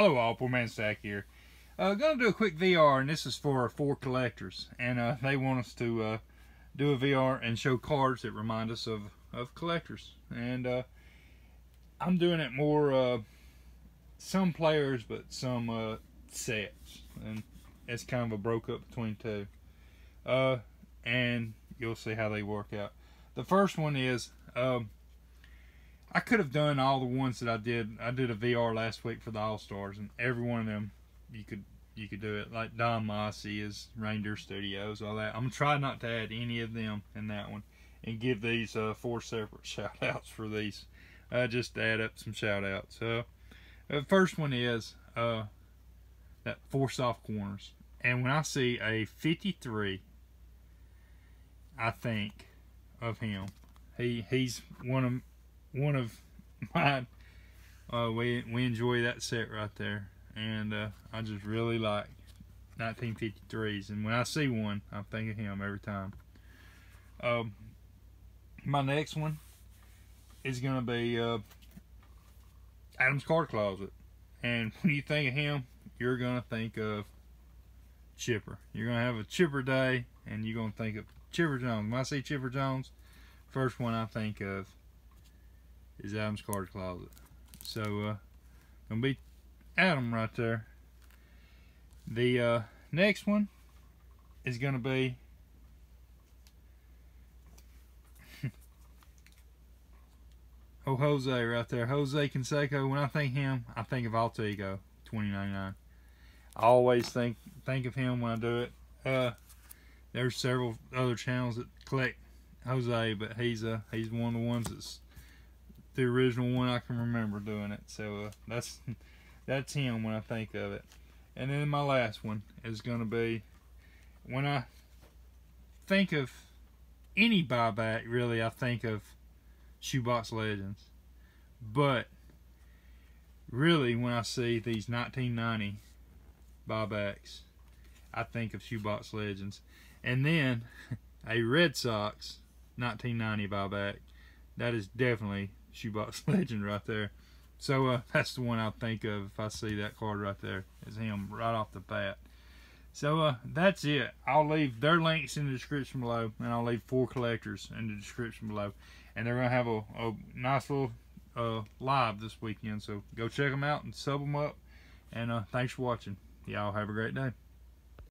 Hello all, Poor Man Stack here. Uh, gonna do a quick VR, and this is for four collectors, and uh, they want us to uh, do a VR and show cards that remind us of of collectors. And uh, I'm doing it more uh, some players, but some uh, sets, and it's kind of a broke up between two. Uh, and you'll see how they work out. The first one is. Um, I could have done all the ones that I did. I did a VR last week for the All Stars, and every one of them you could you could do it. Like Don Mossi is Reindeer Studios, all that. I'm gonna try not to add any of them in that one, and give these uh, four separate shout outs for these. Uh, just add up some shout outs. Uh, the first one is uh, that four soft corners, and when I see a 53, I think of him. He he's one of one of mine. Uh, we we enjoy that set right there, and uh, I just really like 1953s. And when I see one, I'm thinking him every time. Um, my next one is gonna be uh, Adam's Card Closet, and when you think of him, you're gonna think of Chipper. You're gonna have a Chipper day, and you're gonna think of Chipper Jones. When I see Chipper Jones, first one I think of is Adam's card closet. So, uh, gonna be Adam right there. The uh, next one is gonna be oh Jose right there. Jose Canseco. When I think him, I think of Alter Ego 2099. I always think think of him when I do it. Uh, there's several other channels that collect Jose, but he's uh he's one of the ones that's the original one I can remember doing it. So uh, that's that's him when I think of it. And then my last one is going to be when I think of any buyback, really, I think of Shoebox Legends. But really, when I see these 1990 buybacks, I think of Shoebox Legends. And then a Red Sox 1990 buyback, that is definitely shoebox legend right there. So uh, that's the one I think of if I see that card right there. Is him right off the bat. So uh, that's it. I'll leave their links in the description below, and I'll leave four collectors in the description below. And they're gonna have a, a nice little uh, live this weekend. So go check them out and sub them up. And uh, thanks for watching. Y'all have a great day.